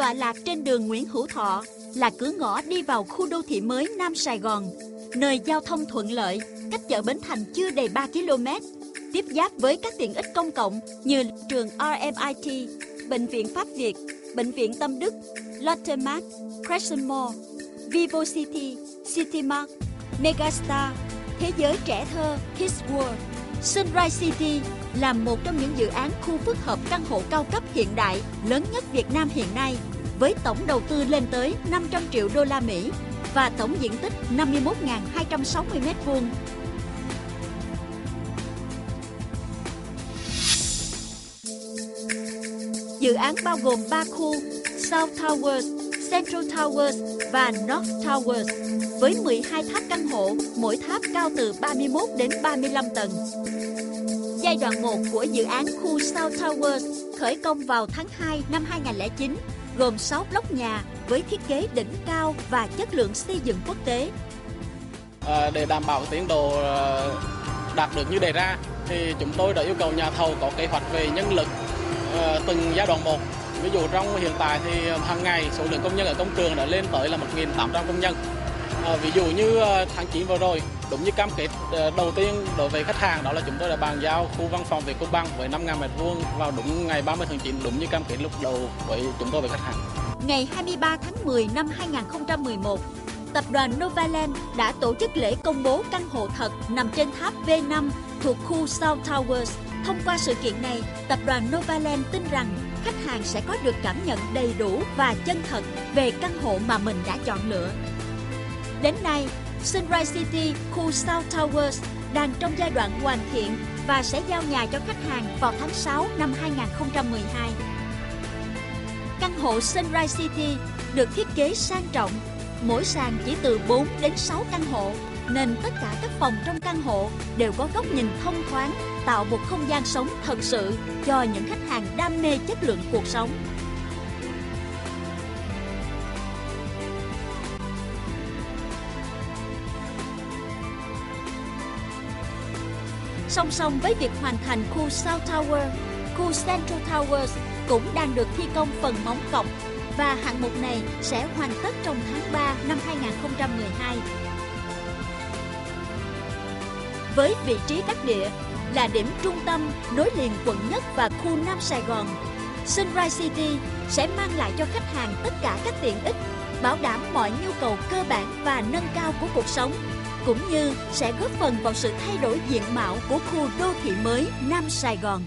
tọa lạc trên đường Nguyễn Hữu Thọ, là cửa ngõ đi vào khu đô thị mới Nam Sài Gòn, nơi giao thông thuận lợi, cách chợ Bến Thành chưa đầy 3 km, tiếp giáp với các tiện ích công cộng như trường RMIT, Bệnh viện Pháp Việt, Bệnh viện Tâm Đức, Lotte Mart, Crescent Mall, Vivo City, City Mart, Megastar, Thế giới trẻ thơ Kids World. Sunrise City là một trong những dự án khu phức hợp căn hộ cao cấp hiện đại lớn nhất Việt Nam hiện nay với tổng đầu tư lên tới 500 triệu đô la Mỹ và tổng diện tích 51.260 m2. Dự án bao gồm 3 khu South Towers, Central Towers và North Towers với 12 tháp căn hộ, mỗi tháp cao từ 31 đến 35 tầng. Giai đoạn 1 của dự án khu South Towers khởi công vào tháng 2 năm 2009, gồm 6 block nhà với thiết kế đỉnh cao và chất lượng xây dựng quốc tế. À, để đảm bảo tiến độ ờ, đạt được như đề ra, thì chúng tôi đã yêu cầu nhà thầu có kế hoạch về nhân lực ờ, từng giai đoạn 1 Ví dụ trong hiện tại thì ờ, hàng ngày số lượng công nhân ở công trường đã lên tới là 1.800 công nhân. À, ví dụ như ờ, tháng 9 vừa rồi, đúng như cam kết đầu tiên đối với khách hàng đó là chúng tôi đã bàn giao khu văn phòng về công Vietcombank với 5.000 m2 vào đúng ngày 30 tháng 9 đúng như cam kết lúc đầu với chúng tôi với khách hàng. Ngày 23 tháng 10 năm 2011, tập đoàn Novaland đã tổ chức lễ công bố căn hộ thật nằm trên tháp V5 thuộc khu South Towers. Thông qua sự kiện này, tập đoàn Novaland tin rằng khách hàng sẽ có được cảm nhận đầy đủ và chân thật về căn hộ mà mình đã chọn lựa. Đến nay, Sunrise City, khu South Towers đang trong giai đoạn hoàn thiện và sẽ giao nhà cho khách hàng vào tháng 6 năm 2012. Căn hộ Sunrise City được thiết kế sang trọng, mỗi sàn chỉ từ 4 đến 6 căn hộ, nên tất cả các phòng trong căn hộ đều có góc nhìn thông thoáng, tạo một không gian sống thật sự cho những khách hàng đam mê chất lượng cuộc sống. Song song với việc hoàn thành khu South Tower, khu Central Towers cũng đang được thi công phần móng cọc và hạng mục này sẽ hoàn tất trong tháng 3 năm 2012. Với vị trí đắc địa là điểm trung tâm nối liền quận nhất và khu Nam Sài Gòn, Sunrise City sẽ mang lại cho khách hàng tất cả các tiện ích, bảo đảm mọi nhu cầu cơ bản và nâng cao của cuộc sống cũng như sẽ góp phần vào sự thay đổi diện mạo của khu đô thị mới Nam Sài Gòn.